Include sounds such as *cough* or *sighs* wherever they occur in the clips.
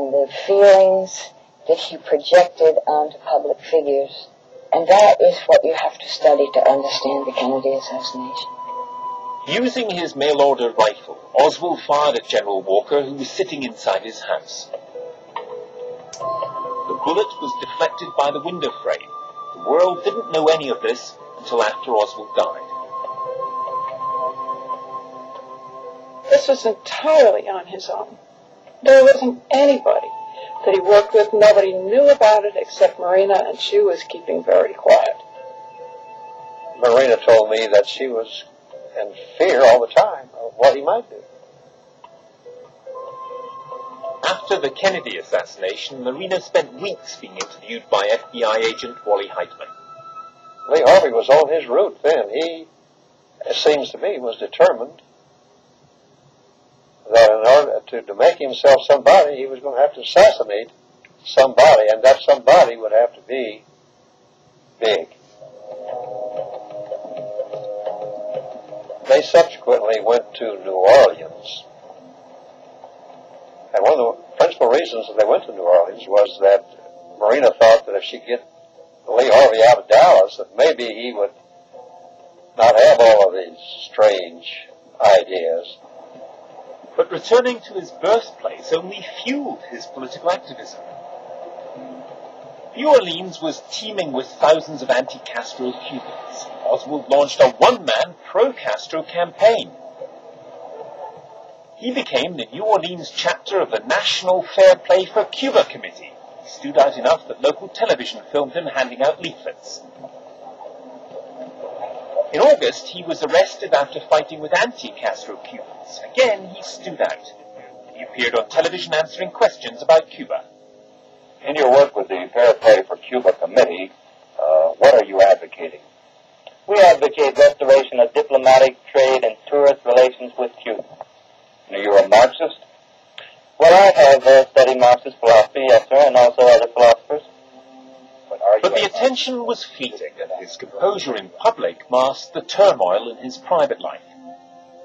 and the feelings that he projected onto public figures. And that is what you have to study to understand the Kennedy assassination. Using his mail-order rifle, Oswald fired at General Walker, who was sitting inside his house. The bullet was deflected by the window frame. The world didn't know any of this until after Oswald died. This was entirely on his own. There wasn't anybody that he worked with. Nobody knew about it except Marina, and she was keeping very quiet. Marina told me that she was in fear all the time of what he might do. After the Kennedy assassination, Marina spent weeks being interviewed by FBI agent Wally Heitman. Lee Harvey was on his route then. He, it seems to me, was determined that in order to, to make himself somebody, he was going to have to assassinate somebody, and that somebody would have to be big. They subsequently went to New Orleans. And one of the principal reasons that they went to New Orleans was that Marina thought that if she could get Lee Harvey out of Dallas, that maybe he would not have all of these strange ideas. But returning to his birthplace only fueled his political activism. New Orleans was teeming with thousands of anti-Castro Cubans. Oswald launched a one-man pro-Castro campaign. He became the New Orleans chapter of the National Fair Play for Cuba Committee. He stood out enough that local television filmed him handing out leaflets. In August, he was arrested after fighting with anti-Castro Cubans. Again, he stood out. He appeared on television answering questions about Cuba. In your work with the Fair Play for Cuba Committee, uh, what are you advocating? We advocate restoration of diplomatic, trade, and tourist relations with Cuba. Are you a Marxist? Well, I have uh, studied Marxist philosophy, yes, sir, and also other philosophers. But, are But you the a- attention was fleeting, and his composure in public masked the turmoil in his private life.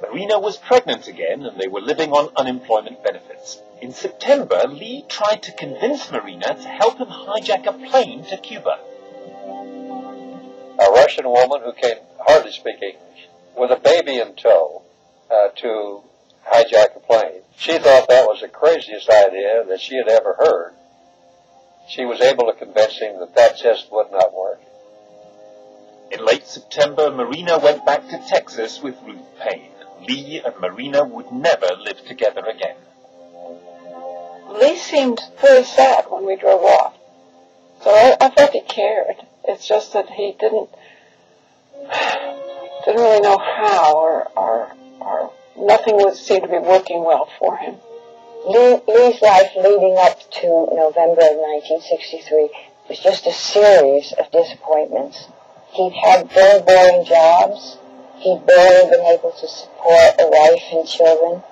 Marina was pregnant again, and they were living on unemployment benefits. In September, Lee tried to convince Marina to help him hijack a plane to Cuba. a Russian woman who came hardly speak English, with a baby in tow, uh, to hijack a plane. She thought that was the craziest idea that she had ever heard. She was able to convince him that that just would not late September, Marina went back to Texas with Ruth Paine. Lee and Marina would never live together again. Lee seemed very sad when we drove off. So I, I felt he cared. It's just that he didn't *sighs* didn't really know how or or, or nothing would seem to be working well for him. Lee, Lee's life leading up to November of 1963 was just a series of disappointments. He'd had very boring jobs. He'd barely been able to support a wife and children.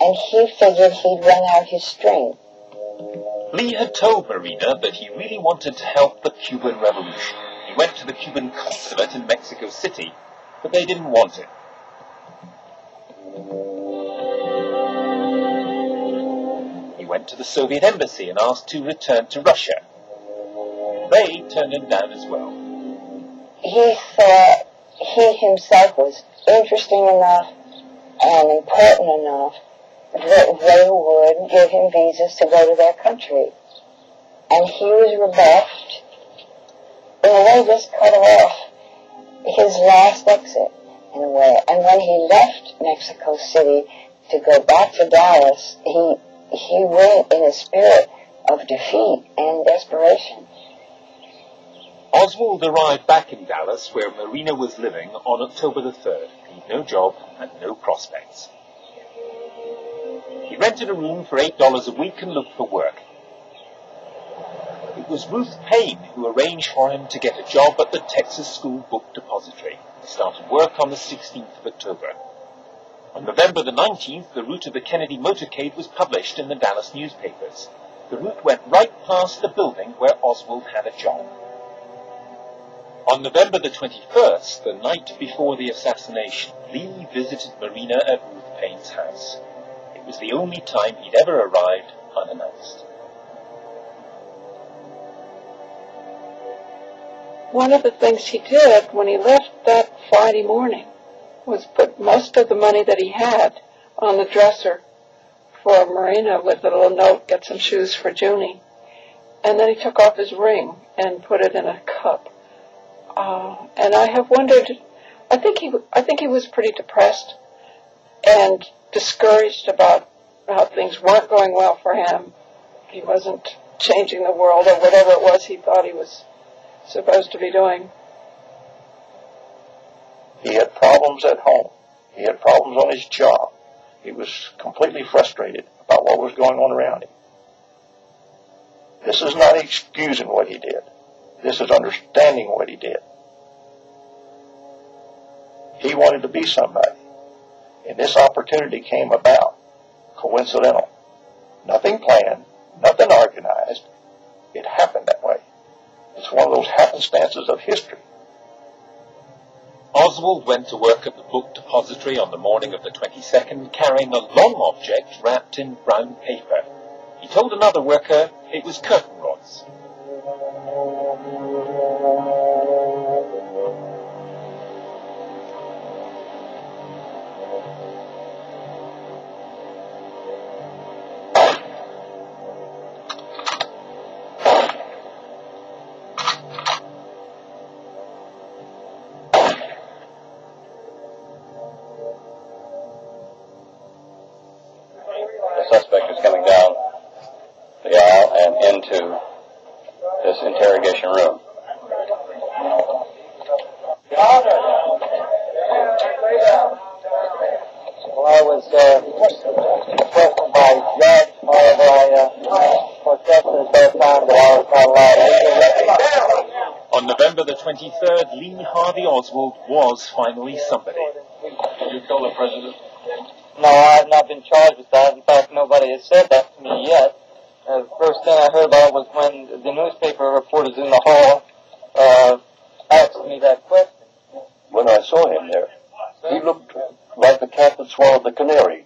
And he figured he'd run out his string. Lee had told Marina that he really wanted to help the Cuban Revolution. He went to the Cuban consulate in Mexico City, but they didn't want him. He went to the Soviet embassy and asked to return to Russia. They turned him down as well. He thought he himself was interesting enough um, and important enough that they would give him visas to go to their country. And he was rebuffed. In a way, just cut off his last exit, in a way. And when he left Mexico City to go back to Dallas, he, he went in a spirit of defeat and desperation. Oswald arrived back in Dallas, where Marina was living, on October the 3rd. He had no job and no prospects. He rented a room for $8 a week and looked for work. It was Ruth Paine who arranged for him to get a job at the Texas School Book Depository. He started work on the 16th of October. On November the 19th, the route of the Kennedy motorcade was published in the Dallas newspapers. The route went right past the building where Oswald had a job. On November the 21st, the night before the assassination, Lee visited Marina at Ruth Paine's house. It was the only time he'd ever arrived unannounced. One of the things he did when he left that Friday morning was put most of the money that he had on the dresser for Marina with a little note, get some shoes for Junie. And then he took off his ring and put it in a cup. And I have wondered, I think he, I think he was pretty depressed and discouraged about how things weren't going well for him. He wasn't changing the world or whatever it was he thought he was supposed to be doing. He had problems at home. He had problems on his job. He was completely frustrated about what was going on around him. This is not excusing what he did. This is understanding what he did. He wanted to be somebody. And this opportunity came about. Coincidental. Nothing planned. Nothing organized. It happened that way. It's one of those happenstances of history. Oswald went to work at the book depository on the morning of the 22nd carrying a long object wrapped in brown paper. He told another worker it was curtain rods. Suspect is coming down the aisle and into this interrogation room. Well, I was uh, questioned by a judge, however, I uh, protested at that time that I was not allowed. On November the 23rd, Lee Harvey Oswald was finally somebody. Did you kill the president? No, I have not been charged with that. In fact, nobody has said that to me yet. Uh, the first thing I heard about was when the newspaper reporters in the hall uh, asked me that question. When I saw him there, he looked like the cat that swallowed the canary.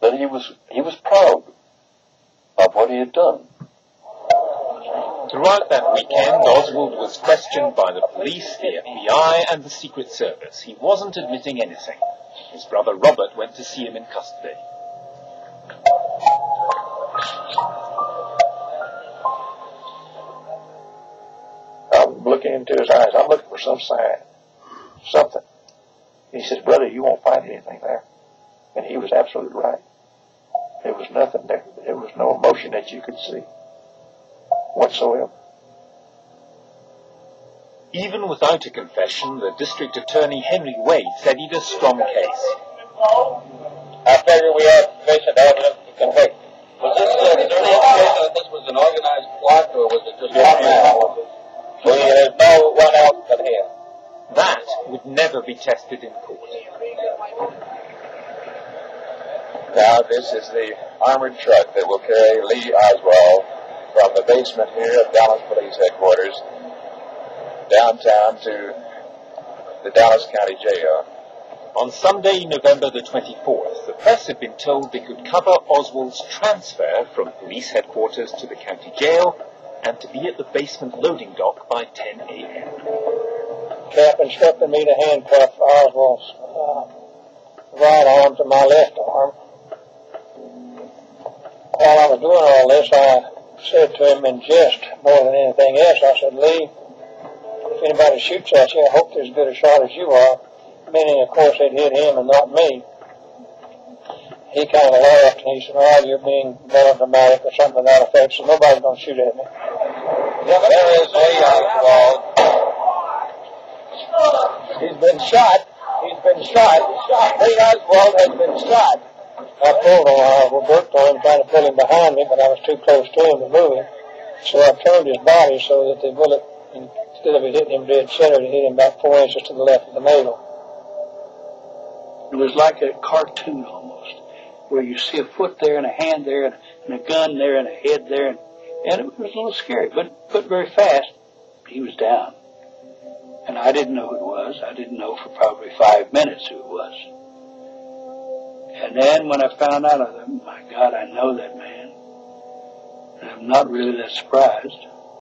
But he was he was proud of what he had done. Throughout that weekend, Oswald was questioned by the police, the FBI, and the Secret Service. He wasn't admitting anything. His brother Robert went to see him in custody. Into his eyes. I'm looking for some sign, something. He says, "Brother, you won't find anything there," and he was absolutely right. There was nothing there. There was no emotion that you could see whatsoever. Even without a confession, the district attorney Henry Wade said he'd a strong case. I figure we have sufficient evidence to convict. Was this, uh, is there any indication that this was an organized plot, or was it just one man? We, there's no one else but him. That would never be tested in court. Now, this is the armored truck that will carry Lee Oswald from the basement here of Dallas Police Headquarters downtown to the Dallas County Jail. On Sunday, November the 24th, the press had been told they could cover Oswald's transfer from police headquarters to the county jail and to be at the basement loading dock by 10 a.m. Cap instructed me to handcuff Oswald's uh, right arm to my left arm. While I was doing all this, I said to him in jest more than anything else, I said, Lee, if anybody shoots at you, I hope they're as good a shot as you are. Meaning, of course, it hit him and not me. He kind of laughed and he said, oh, you're being melodramatic or something to that effect, so nobody's going to shoot at me. There is Lee Oswald. He's been shot. He's been shot. Lee Oswald has been shot. I pulled on uh, Roberto and trying to pull him behind me, but I was too close to him to move him. So I turned his body so that the bullet, instead of it hitting him dead center, it hit him about four inches to the left of the navel. It was like a cartoon almost, where you see a foot there and a hand there and, and a gun there and a head there, and, and it was a little scary, but but very fast. He was down, and I didn't know who it was. I didn't know for probably five minutes who it was. And then when I found out, I thought, my God, I know that man. And I'm not really that surprised.